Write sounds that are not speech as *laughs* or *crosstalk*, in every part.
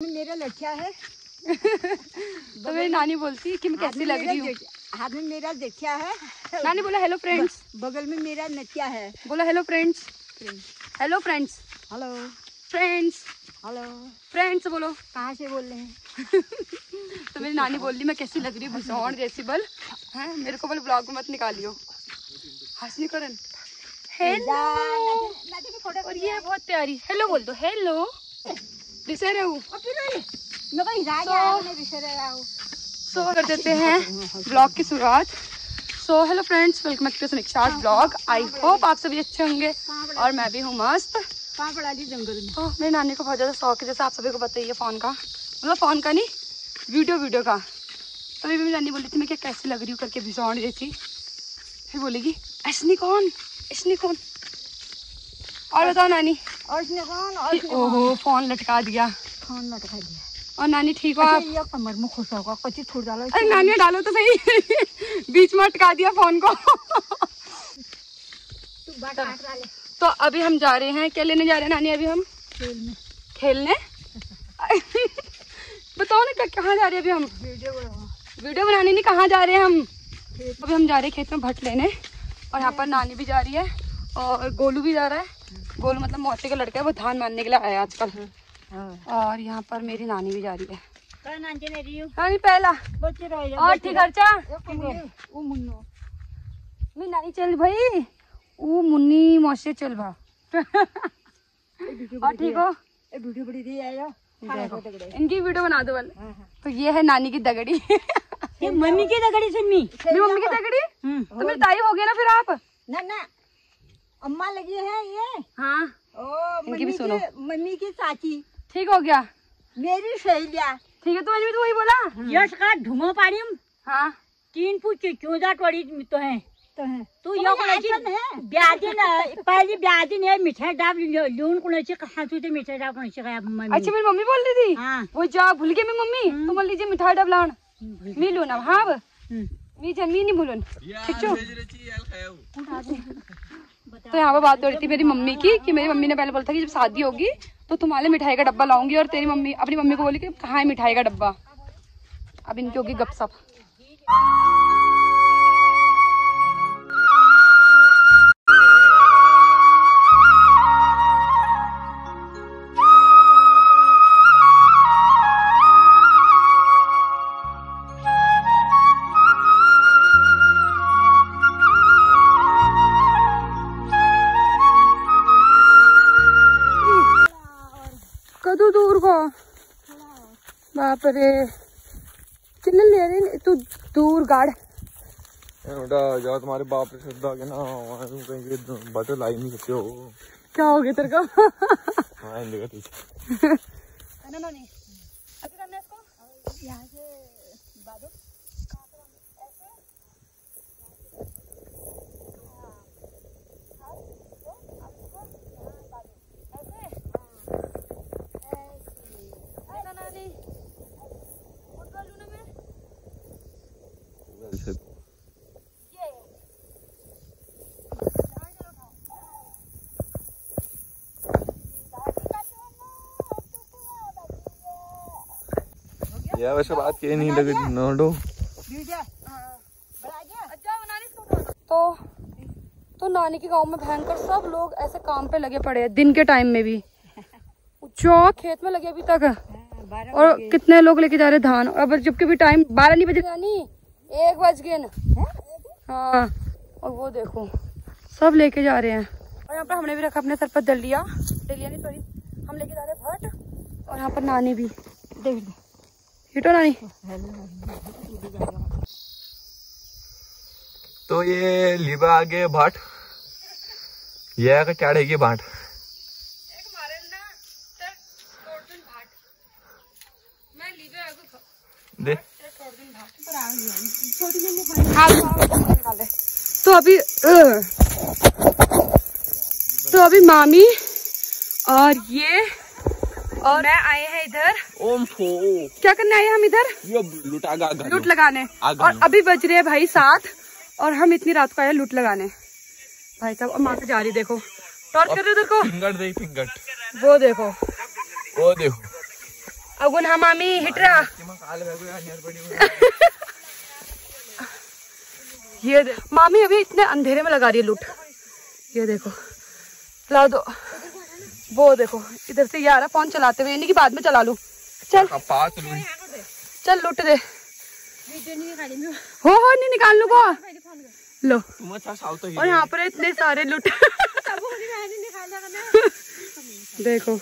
मेरा लड़का है। *laughs* तो मेरी नानी बोलती कि मैं कैसी लग रही हूँ। हाथ में मेरा देखिया है। नानी बोला हेलो फ्रेंड्स बगल में मेरा नटिया है। बोला hello friends hello friends hello friends hello friends बोलो। कहाँ से बोल रहे हैं? *laughs* तो मेरी नानी बोल रही मैं कैसी लग रही हूँ जैसी बल। है? मेरे को बल ब्लॉग में मत निकालियो। हंसनी करन हेलो और ये है बहुत प्यारी। हेलो बोल दो। हेलो हूँ। बिसर रहा हूँ। सो कर देते हैं ब्लॉग की शुरुआत। So hello friends welcome back to Samiksha blog I hope आप सभी अच्छे होंगे और मैं भी हूँ मस्त। जंगल में। तो मेरी नानी को बहुत ज़्यादा शौक है जैसे आप सभी को बताइए फ़ोन का। मतलब फ़ोन का नहीं वीडियो वीडियो का। तभी भी मेरी नानी बोली थी मैं क्या कैसी लग रही हूँ? करके भिजौड़ रही थी। फिर बोलेगी ऐसनी कौन ऐसनी कौन। और बताओ नानी। और कौन और ओहो फ़ोन लटका दिया। फ़ोन लटका दिया। और नानी ठीक हो आप? अच्छा, ये कमर में खुश होगा कच्ची छोड़ डालो अरे नानी डालो तो सही। *laughs* बीच में अटका दिया फ़ोन को। तू तो अभी हम जा रहे हैं। क्या लेने जा रहे हैं नानी अभी हम? खेल में खेलने? *laughs* बताओ ना क्या- कहाँ जा रहे हैं अभी हम? वीडियो वीडियो बनाने नहीं कहाँ जा रहे हैं हम? अभी हम जा रहे हैं खेत में भट्ट लेने। और यहाँ पर नानी भी जा रही है और गोलू भी जा रहा है। गोलू मतलब मौसी का लड़का है वो धान मारने के लिए आया है आजकल। हाँ। और यहाँ पर मेरी नानी भी जा रही है। नानी पहला। बच्चे रह जा। और ठीक खर्चा मुन्नो। मेरी नानी चल भाई। वो मुन्नी मौसी चल भा। और ठीक हो? वीडियो बड़ी दी आयो। इनकी वीडियो बना दो वाले हाँ हाँ। तो ये है नानी की दगड़ी। ये मम्मी की दगड़ी सुननी। मम्मी की दगड़ी? तो मेरी ताई हो गई ना फिर आप? ना ना। अम्मा लगी है ये? हाँ। ओ इनकी भी सुनो। मम्मी की चाची। ठीक हो गया। मेरी सहेलिया। ठीक है तो मैंने भी तो वही बोला। यश का ढुंगो पाडीम हाँ। तीन फूट चौदा टोड़ी तो है? तो है। तू यो कोणाची है? ब्यादीन पहिली ब्यादीन हे मिठाई डाब लिहून कोणाची कहा तू ते मिठाई डाब कोणाची काय मम्मी अच्छा मेरी मम्मी बोल रही थी? हाँ। वो जा भूल गई मेरी मम्मी? तुम बोल लीजिए मिठाई डबलान मिलू ना हाँ अब हम्म। मी जमी नहीं भूलन ठीक छो तो यहाँ पर बात हो रही थी मेरी मम्मी की, कि मेरी मम्मी ने पहले बोला था कि जब शादी होगी तो तुम्हारे मिठाई का डब्बा लाऊँगी और तेरी मम्मी, अपनी मम्मी को बोली कि कहाँ है मिठाई का डब्बा? अब इनकी होगी गपशप। को बाप रे चिल्ले ले रही तू दूर गाड़। बेटा जा तुम्हारे बाप रे श्रद्धा के ना कहीं बटर ला ही नहीं सकते हो। क्या हो गया तेरे को? हाँ इंडिया *laughs* का पीछे यार वैसे बात की नहीं लगी नोडो तो तो नानी के गाँव में भयंकर सब लोग ऐसे काम पे लगे पड़े हैं दिन के टाइम में भी। जो खेत में लगे अभी तक। और कितने लोग लेके जा रहे हैं धान? और अब जबकि भी टाइम बारह नहीं बजे नानी एक बज गए ना। हाँ? और वो देखो। सब लेके जा रहे हैं। और यहाँ पर हमने भी रखा अपने सर पर दलिया। दलिया नहीं सॉरी हम लेके जा रहे हैं भट्ट। और यहाँ पर नानी भी। देख लो। हिटो नानी। तो ये लिबा आगे भाट ये का चढ़ेगी भाट तो अभी तो अभी मामी और ये और मैं आए हैं इधर। ओम फो क्या करने आए हम इधर? लुटा लगाने। और अभी बज रहे हैं भाई साथ और हम इतनी रात को आए लूट लगाने। भाई साहब और माँ जा रही देखो। टॉर्च कर रहे उधर को फिंगट दे फिंगट वो देखो। वो देखो। अगुन हम मामी हिटरा *laughs* *laughs* काल बैग में अनियर पड़ी हुई ये मामी अभी इतने अंधेरे में लगा रही है लूट। ये देखो ला दो। वो देखो इधर से ये आ रहा फ़ोन चलाते हुए इन्हीं की बाद में चला लूँ। चल। चल लूट दे। हो हो नहीं निकाल लू को लो। तुम अच्छा साउथ तो और यहाँ पर इतने सारे लुट। *laughs* देखो।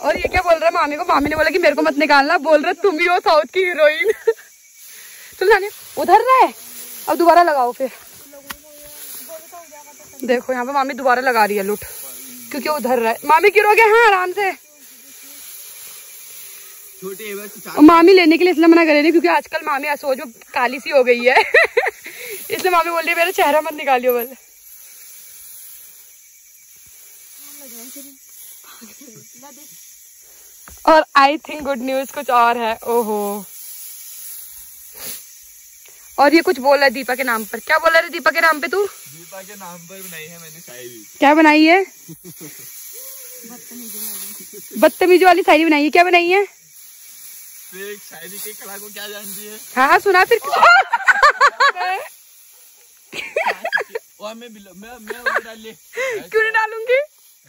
और ये क्या बोल रहा है? मामी को मामी ने बोला कि मेरे को मत निकालना। बोल रहा तुम ही हो साउथ की हीरोइन। *laughs* चल जाने। उधर रहे। अब दोबारा लगाओ फिर। देखो यहाँ पे मामी दोबारा लगा रही है लुट क्योंकि उधर रहा है मामी गिरोगे हाँ आराम से। और मामी लेने के लिए इसलिए मना कर रही क्योंकि आजकल मामी असोज में काली सी हो गई है। *laughs* इसलिए मामी बोल रही है मेरा चेहरा मत निकालियो बोले और आई थिंक गुड न्यूज़ कुछ और है ओहो। और ये कुछ बोल रहा है दीपा के नाम पर। क्या बोल रहा है दीपा के नाम पे तू? दीपा के नाम पर बनाई है मैंने शायरी क्या बनाई है? बदतमीजी वाली शायरी बनाई है। क्या बनाई है? तो शायरी के कला को क्या जानती है? हाँ हाँ सुना फिर। मैं मैं मैं उलट डाल ले। क्यों नहीं डालूँगी?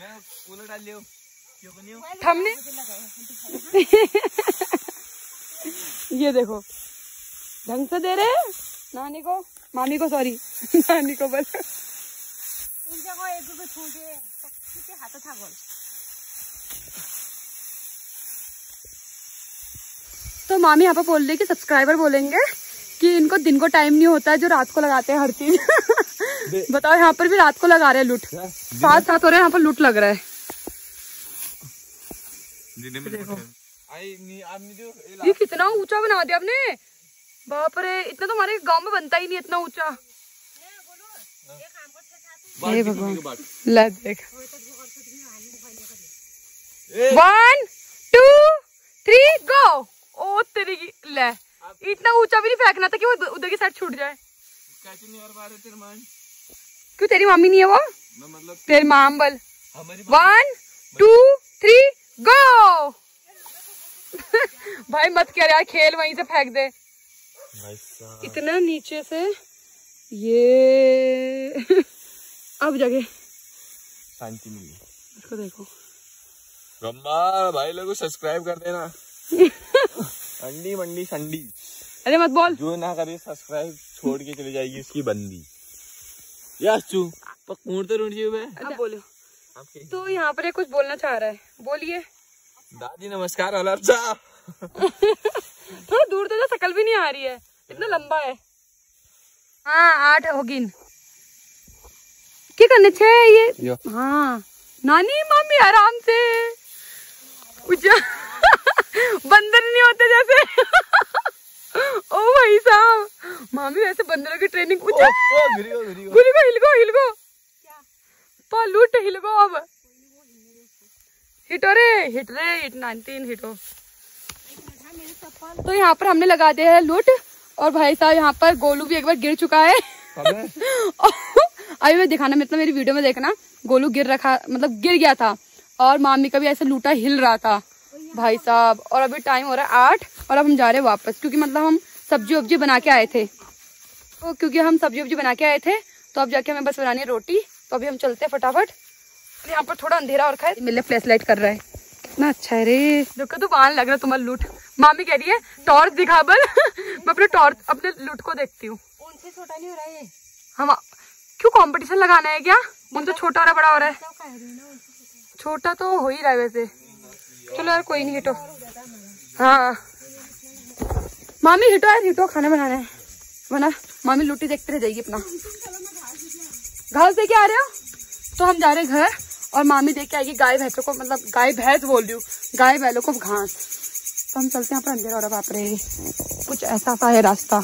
मैं डाल हमने ये देखो। ढंग से दे रहे नानी को? मामी को सॉरी *laughs* नानी को बस तो मामी यहाँ पर बोल रही है कि सब्सक्राइबर बोलेंगे कि इनको दिन को टाइम नहीं होता है जो रात को लगाते हैं हर चीज़ *laughs* बताओ यहाँ पर भी रात को लगा रहे हैं लूट। साथ साथ हो रहे हैं यहाँ पर लूट लग रहा है। ये कितना ऊँचा बना दिया आपने। बाप रे इतना तो हमारे गाँव में बनता ही नहीं इतना ऊँचा। हे भगवान। ला देख। वन टू थ्री गो ओ तेरी की ले। इतना ऊँचा भी नहीं फेंकना था कि वो उधर की साइड छूट जाए। कैसे नहीं कर पा रहे तेरे मान क्यों तेरी मम्मी नहीं है वो? मैं मतलब तेरी माम बल वन टू थ्री गो भाई मत कर यार खेल वहीं से फेंक दे। इतना नीचे से ये *laughs* अब जगह शांति मिली। इसको देखो। भाई लोगों सब्सक्राइब कर देना। *laughs* अंडी मंडी संडी। अरे मत बोल। जो ना करे सब्सक्राइब छोड़ के चली जाएगी इसकी बंदी। यस चू पकूर तो अब बोलो। तो यहाँ पर कुछ बोलना चाह रहा है। बोलिए। दादी नमस्कार *laughs* थोड़ा दूर तो जा सकल भी नहीं आ रही है? इतना लंबा है। हाँ आठ होगी। क्या करने छे ये? हाँ। नानी मम्मी आराम से। बंदर नहीं होते जैसे। ओ भाई साहब मामी वैसे बंदरों की ट्रेनिंग ओ गिरी गो गिरी गो हिल गो हिल गो हिल गो पा लूट हिल गो अब। हिटो रे हिट रे हिट नाइनटीन हिटो। तो यहाँ पर हमने लगा दिया है लूट और भाई साहब यहाँ पर गोलू भी एक बार गिर चुका है। *laughs* अभी मैं दिखाना मतलब मेरी वीडियो में देखना गोलू गिर रखा मतलब गिर गया था और मामी का भी ऐसा लूटा हिल रहा था भाई साहब। और अभी टाइम हो रहा है आठ और अब हम जा रहे हैं वापस क्योंकि मतलब हम सब्ज़ी वब्जी बना के आए थे। तो क्योंकि हम सब्ज़ी वब्जी बना के आए थे तो अब जाके हमें बस बनानी है रोटी तो अभी हम चलते हैं फटाफट। और यहाँ पर थोड़ा अंधेरा और खाए मिले फ्लैश लाइट कर रहा है। कितना अच्छा है रे। देखो तो बाहर लग रहा है तुम्हारा लूट। मामी कह रही है टॉर्च दिखा बल। *laughs* मैं अपने टॉर्च अपने लुट को देखती हूँ। उनसे छोटा नहीं हो रहा है हम क्यों कंपटीशन लगाना है क्या? उनसे छोटा हो रहा बड़ा हो रहा है छोटा। तो हो ही रहा है वैसे। चलो यार कोई नहीं हिटो। हाँ। मामी हिटो यार हिटो खाना बनाना है। बना। मामी लुटी देखते रह जाएगी अपना। घास दे के आ रहे हो? तो हम जा रहे हैं घर और मामी देख के आएगी गाय भैंसों को मतलब गाय भैंस बोल रही हूँ गाय बैलों को घास। तो हम चलते हैं यहाँ पर अंधेरा रहा बाप रे कुछ ऐसा सा है रास्ता।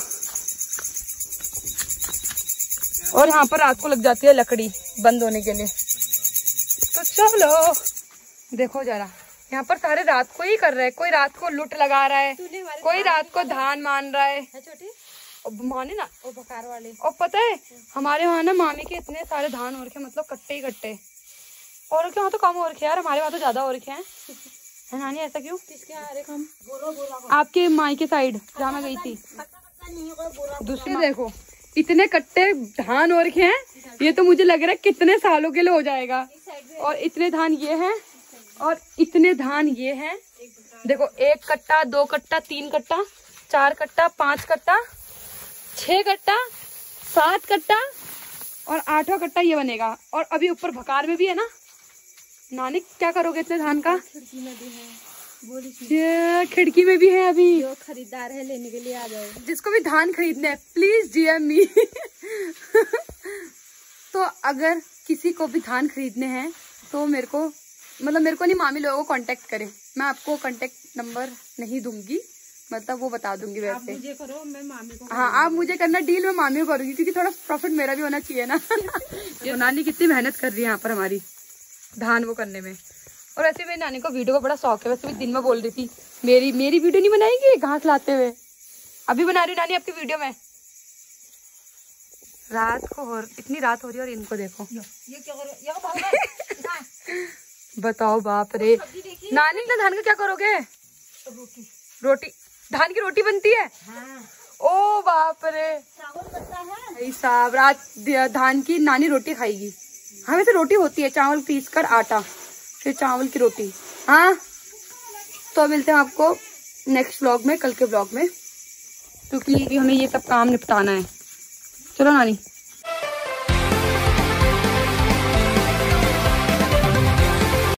और यहाँ पर रात को लग जाती है लकड़ी बंद होने के लिए। तो चलो देखो जरा। यहाँ पर सारे रात को ही कर रहे हैं। कोई रात को लुट लगा रहा है। कोई रात को धान मान रहा है। छोटी? माने ना। वो बकार वाले। और पता है हमारे वहाँ ना मामी के इतने सारे धान और हैं, मतलब कट्टे ही कट्टे। और के वहाँ तो कम और हैं यार। हमारे वहाँ तो ज़्यादा और रखे हैं। *laughs* है नानी ऐसा क्यों? किसके हम आपके माई के साइड जहाँ मैं गई थी। दूसरे देखो इतने कट्टे धान हो रखे हैं ये तो मुझे लग रहा है कितने सालों के लिए हो जाएगा। और इतने धान ये हैं और इतने धान ये हैं। देखो एक कट्टा दो कट्टा तीन कट्टा चार कट्टा पाँच कट्टा छह कट्टा सात कट्टा और आठवां कट्टा ये बनेगा। और अभी ऊपर भकार में भी है ना नानी क्या करोगे इतने धान का? खिड़की में भी है ये खिड़की में भी है अभी। जो खरीदार है लेने के लिए आ जाओ। जिसको भी धान खरीदना है प्लीज़ डीएम मी तो अगर किसी को भी धान खरीदने हैं तो मेरे को मतलब मेरे को नहीं मामी लोगों को कांटेक्ट करें। मैं आपको कांटेक्ट नंबर नहीं दूँगी मतलब वो बता दूँगी वैसे। आप मुझे करो मैं मामी को हाँ आप मुझे करना डील में मामी को करूँगी क्योंकि थोड़ा प्रॉफिट मेरा भी होना चाहिए ना। *laughs* *laughs* तो नानी कितनी मेहनत कर रही है यहाँ पर हमारी। धान वो करने में। और वैसे मेरी नानी को वीडियो का बड़ा शौक है वैसे भी दिन में बोल रही थी मेरी मेरी वीडियो नहीं बनाएगी? घास लाते हुए। अभी बना रही हूँ नानी आपकी वीडियो में। रात को हो इतनी रात हो रही है और इनको देखो। ये क्या करो? *laughs* बताओ बाप रे। नानी इतना धान का क्या करोगे? रोटी। रोटी धान की रोटी बनती है? हाँ। ओ बाप रे। चावल बनता है। भाई साहब रात धान की नानी रोटी खाएगी। हाँ वैसे रोटी होती है, चावल पीस कर आटा, फिर चावल की रोटी। हाँ तो मिलते हैं आपको नेक्स्ट ब्लॉग में, कल के ब्लॉग में, क्योंकि तो हमें ये सब काम निपटाना है। चलो नानी।